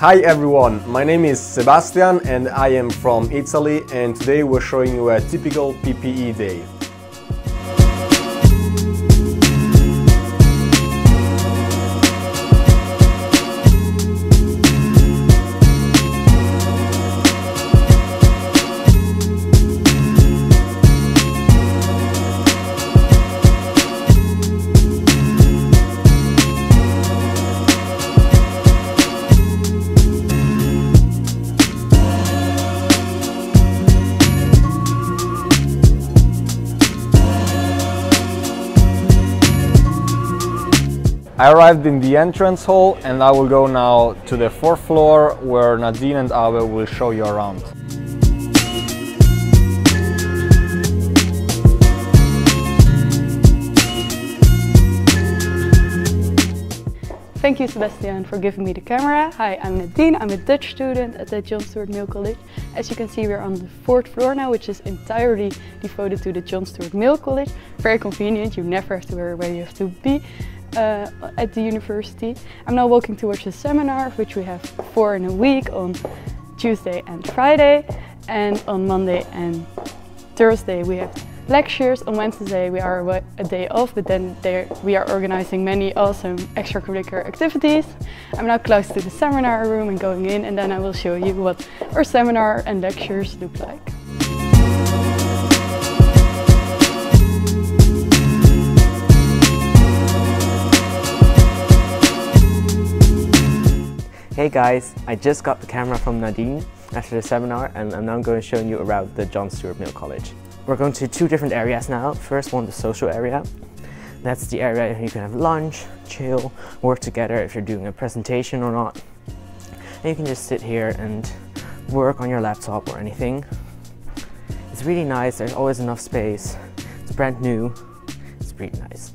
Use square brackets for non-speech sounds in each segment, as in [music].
Hi everyone, my name is Sebastian and I am from Italy and today we're showing you a typical PPE day. I arrived in the entrance hall and I will go now to the fourth floor where Nadine and Abe will show you around. Thank you Sebastian for giving me the camera. Hi, I'm Nadine, I'm a Dutch student at the John Stuart Mill College. As you can see we're on the fourth floor now which is entirely devoted to the John Stuart Mill College. Very convenient, you never have to worry where you have to be uh, at the university. I'm now walking towards a seminar, which we have four in a week on Tuesday and Friday. And on Monday and Thursday we have lectures. On Wednesday we are a day off, but then there we are organizing many awesome extracurricular activities. I'm now close to the seminar room and going in and then I will show you what our seminar and lectures look like. Hey guys, I just got the camera from Nadine after the seminar and I'm now going to show you around the John Stuart Mill College. We're going to two different areas now. First one, the social area. That's the area where you can have lunch, chill, work together if you're doing a presentation or not. And you can just sit here and work on your laptop or anything. It's really nice, there's always enough space. It's brand new, it's pretty nice.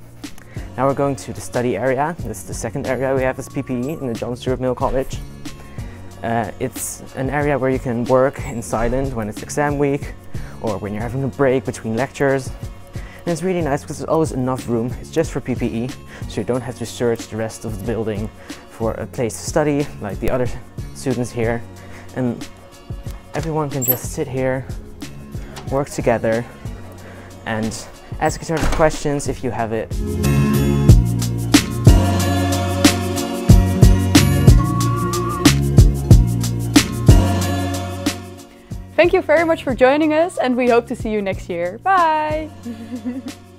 Now we're going to the study area. This is the second area we have as PPE in the John Stuart Mill College. Uh, it's an area where you can work in silent when it's exam week or when you're having a break between lectures. And it's really nice because there's always enough room. It's just for PPE, so you don't have to search the rest of the building for a place to study like the other students here. And everyone can just sit here, work together, and ask each other questions if you have it. Thank you very much for joining us and we hope to see you next year. Bye! [laughs]